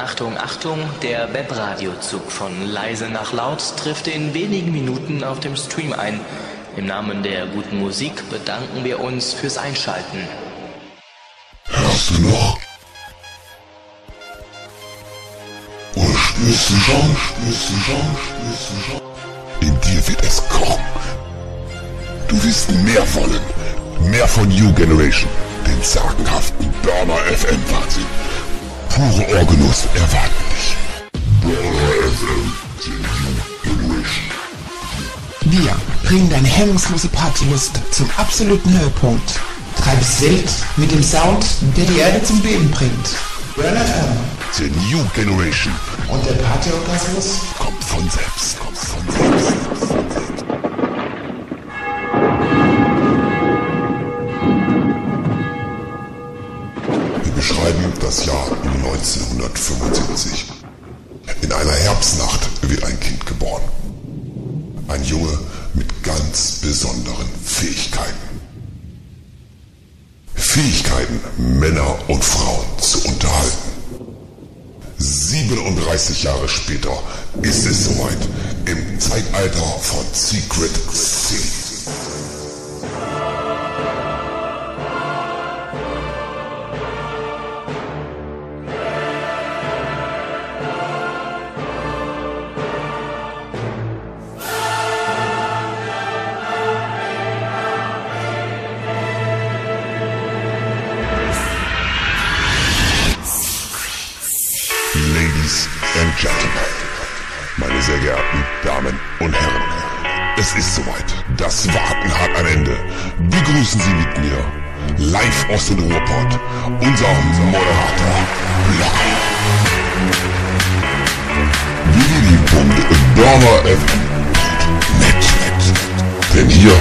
Achtung, Achtung, der Webradiozug von leise nach laut trifft in wenigen Minuten auf dem Stream ein. Im Namen der guten Musik bedanken wir uns fürs Einschalten. Hörst du noch? Oder spürst du schon? Spürst du schon? Spürst du schon? In dir wird es kochen. Du wirst mehr wollen. Mehr von New Generation. Den sagenhaften Burner FM Wahnsinn. Pure Orgenuss erwarten dich. Wir bringen deine hemmungslose Partylust zum absoluten Höhepunkt. Treib es wild mit dem Sound, der die Erde zum Beben bringt. Burner The New Generation. und der Partyorgasmus Kommt von selbst. Kommt. Von selbst. Beschreiben das Jahr 1975. In einer Herbstnacht wird ein Kind geboren. Ein Junge mit ganz besonderen Fähigkeiten. Fähigkeiten, Männer und Frauen zu unterhalten. 37 Jahre später ist es soweit. Im Zeitalter von Secret City. Ladies and Gentlemen, meine sehr geehrten Damen und Herren, es ist soweit. Das Warten hat ein Ende. Begrüßen Sie mit mir, live aus dem Ruhrpott, unser Moderator, www.burnerfm.net. Denn hier